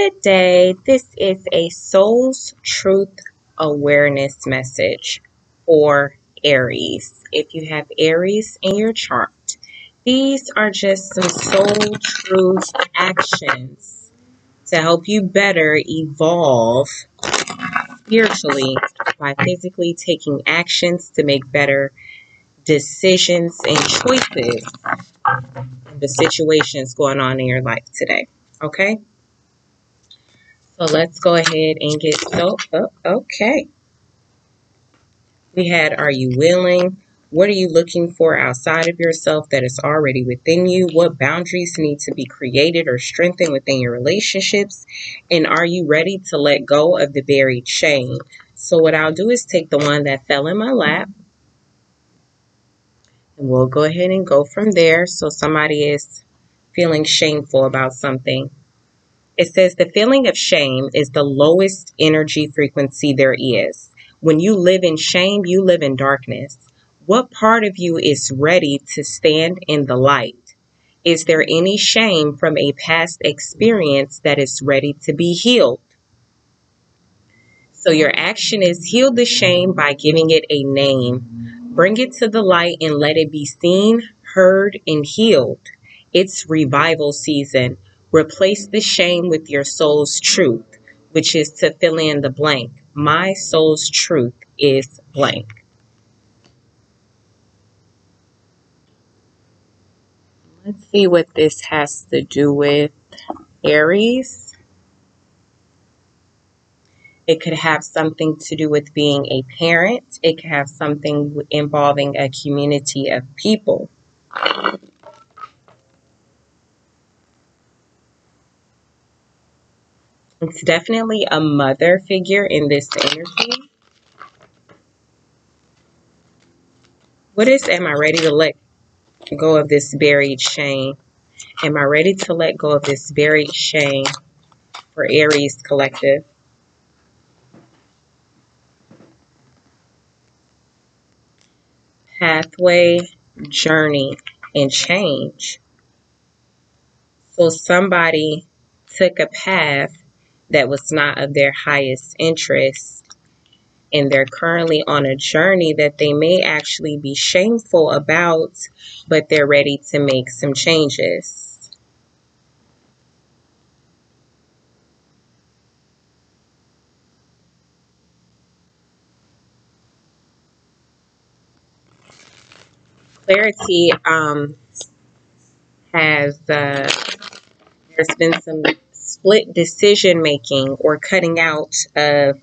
Good day. This is a Soul's Truth Awareness message for Aries. If you have Aries in your chart, these are just some soul truth actions to help you better evolve spiritually by physically taking actions to make better decisions and choices in the situations going on in your life today. Okay? So let's go ahead and get so oh, okay. We had are you willing? What are you looking for outside of yourself that is already within you? What boundaries need to be created or strengthened within your relationships? And are you ready to let go of the buried shame? So what I'll do is take the one that fell in my lap and we'll go ahead and go from there. So somebody is feeling shameful about something. It says the feeling of shame is the lowest energy frequency there is. When you live in shame, you live in darkness. What part of you is ready to stand in the light? Is there any shame from a past experience that is ready to be healed? So your action is heal the shame by giving it a name. Bring it to the light and let it be seen, heard, and healed. It's revival season. Replace the shame with your soul's truth, which is to fill in the blank. My soul's truth is blank. Let's see what this has to do with Aries. It could have something to do with being a parent. It could have something involving a community of people. It's definitely a mother figure in this energy. What is, am I ready to let go of this buried shame? Am I ready to let go of this buried shame for Aries Collective? Pathway, journey, and change. So somebody took a path that was not of their highest interest. And they're currently on a journey that they may actually be shameful about, but they're ready to make some changes. Clarity um, has, uh, there's been some split decision making or cutting out of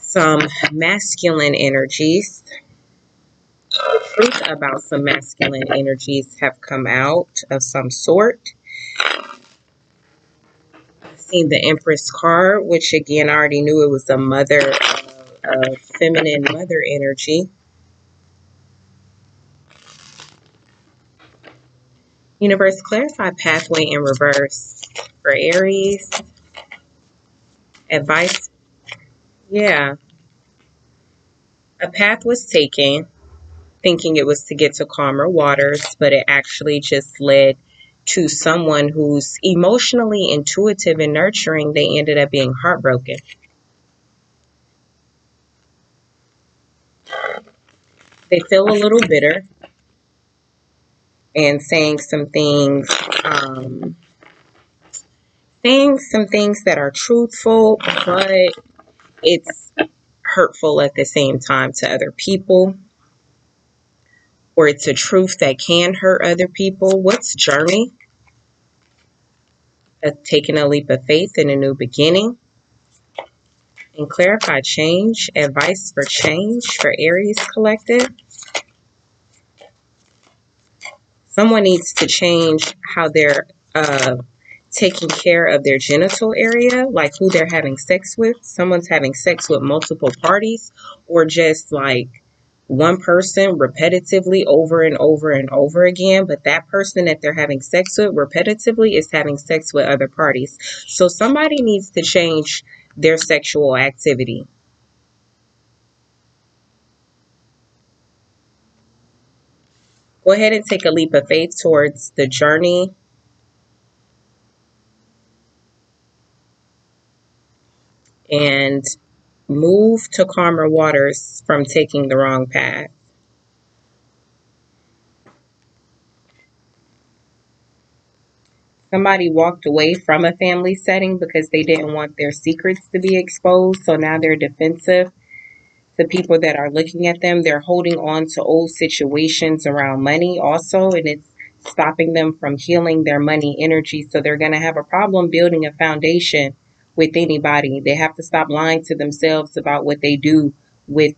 some masculine energies. Truth about some masculine energies have come out of some sort. I've seen the Empress card, which again, I already knew it was a mother, uh, a feminine mother energy. Universe, clarify pathway in reverse for Aries. Advice. Yeah. A path was taken thinking it was to get to calmer waters, but it actually just led to someone who's emotionally intuitive and nurturing. They ended up being heartbroken. They feel a little bitter and saying some things um, saying some things that are truthful, but it's hurtful at the same time to other people. Or it's a truth that can hurt other people. What's journey? Uh, taking a leap of faith in a new beginning. And clarify change, advice for change for Aries Collective. Someone needs to change how they're uh, taking care of their genital area, like who they're having sex with. Someone's having sex with multiple parties, or just like one person repetitively over and over and over again, but that person that they're having sex with repetitively is having sex with other parties. So somebody needs to change their sexual activity. Go ahead and take a leap of faith towards the journey and move to calmer waters from taking the wrong path. Somebody walked away from a family setting because they didn't want their secrets to be exposed. So now they're defensive. The people that are looking at them, they're holding on to old situations around money also. And it's stopping them from healing their money energy. So they're going to have a problem building a foundation with anybody. They have to stop lying to themselves about what they do with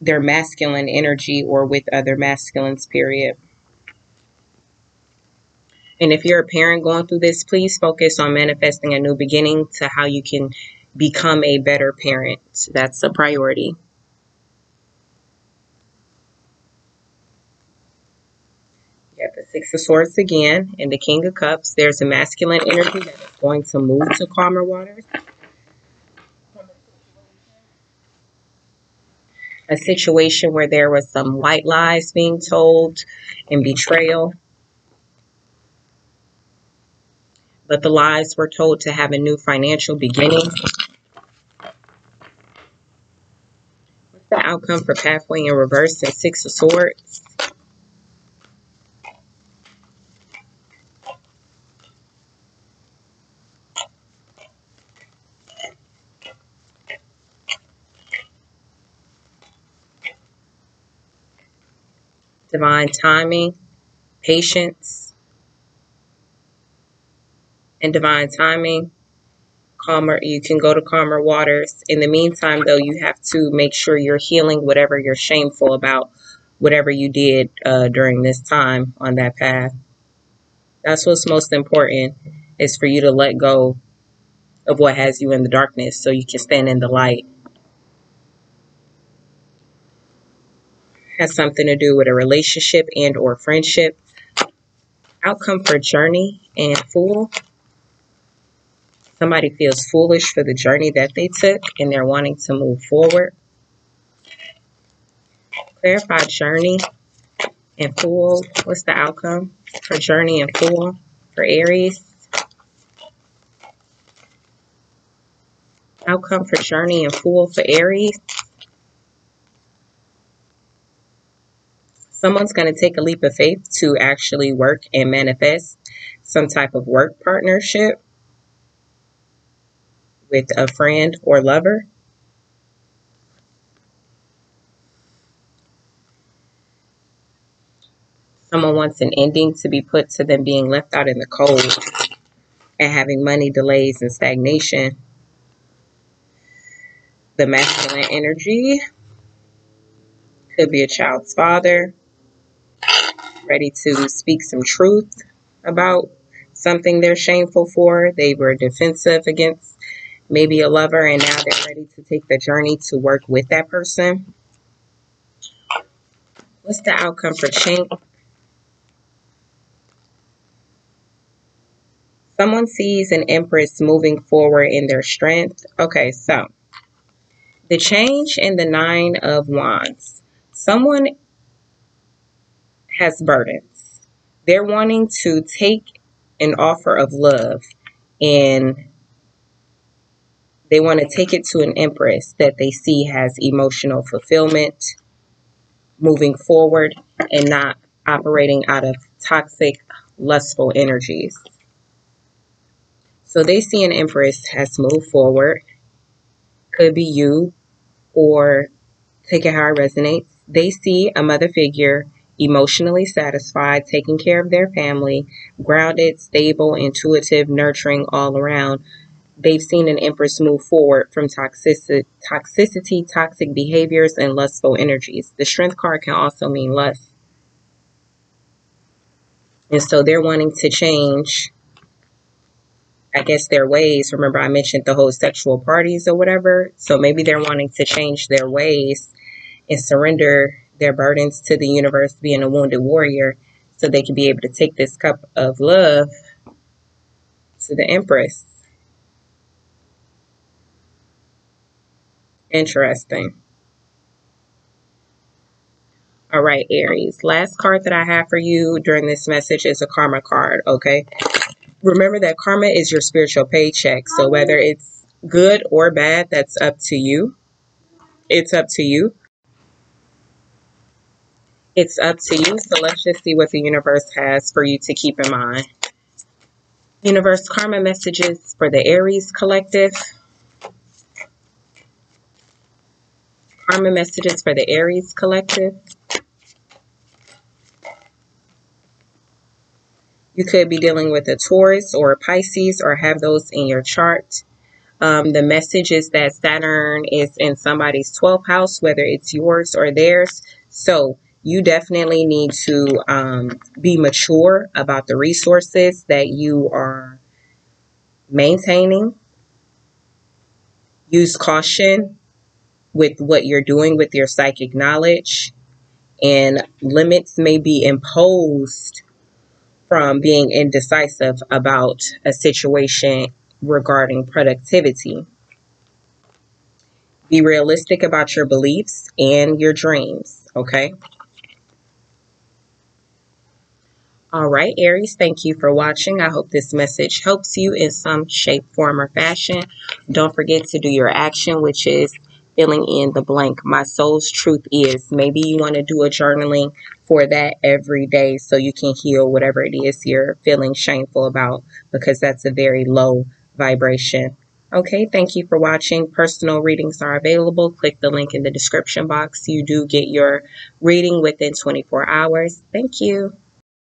their masculine energy or with other masculines, period. And if you're a parent going through this, please focus on manifesting a new beginning to how you can become a better parent. That's a priority. You have the Six of Swords again and the King of Cups. There's a masculine energy that is going to move to calmer waters. A situation where there was some white lies being told and betrayal. But the lies were told to have a new financial beginning. What's the outcome for pathway in reverse and Six of Swords? Divine timing, patience, and divine timing. Calmer, you can go to calmer waters. In the meantime, though, you have to make sure you're healing whatever you're shameful about, whatever you did uh, during this time on that path. That's what's most important is for you to let go of what has you in the darkness so you can stand in the light. Has something to do with a relationship and or friendship. Outcome for journey and fool. Somebody feels foolish for the journey that they took and they're wanting to move forward. Clarify journey and fool. What's the outcome for journey and fool for Aries? Outcome for journey and fool for Aries. Someone's going to take a leap of faith to actually work and manifest some type of work partnership with a friend or lover. Someone wants an ending to be put to them being left out in the cold and having money delays and stagnation. The masculine energy could be a child's father, ready to speak some truth about something they're shameful for. They were defensive against maybe a lover and now they're ready to take the journey to work with that person. What's the outcome for change? Someone sees an empress moving forward in their strength. Okay, so the change in the nine of wands. Someone has burdens. They're wanting to take an offer of love and they want to take it to an empress that they see has emotional fulfillment moving forward and not operating out of toxic, lustful energies. So they see an empress has moved forward. Could be you or take it how it resonates. They see a mother figure emotionally satisfied, taking care of their family, grounded, stable, intuitive, nurturing all around. They've seen an empress move forward from toxicity, toxicity, toxic behaviors, and lustful energies. The strength card can also mean lust. And so they're wanting to change, I guess, their ways. Remember, I mentioned the whole sexual parties or whatever. So maybe they're wanting to change their ways and surrender their burdens to the universe, being a wounded warrior, so they can be able to take this cup of love to the Empress. Interesting. All right, Aries. Last card that I have for you during this message is a karma card, okay? Remember that karma is your spiritual paycheck. So whether it's good or bad, that's up to you. It's up to you. It's up to you. So let's just see what the universe has for you to keep in mind. Universe karma messages for the Aries collective. Karma messages for the Aries collective. You could be dealing with a Taurus or a Pisces or have those in your chart. Um, the message is that Saturn is in somebody's 12th house, whether it's yours or theirs. So you definitely need to um, be mature about the resources that you are maintaining. Use caution with what you're doing with your psychic knowledge, and limits may be imposed from being indecisive about a situation regarding productivity. Be realistic about your beliefs and your dreams, okay? All right, Aries, thank you for watching. I hope this message helps you in some shape, form, or fashion. Don't forget to do your action, which is filling in the blank. My soul's truth is maybe you want to do a journaling for that every day so you can heal whatever it is you're feeling shameful about because that's a very low vibration. Okay, thank you for watching. Personal readings are available. Click the link in the description box. You do get your reading within 24 hours. Thank you.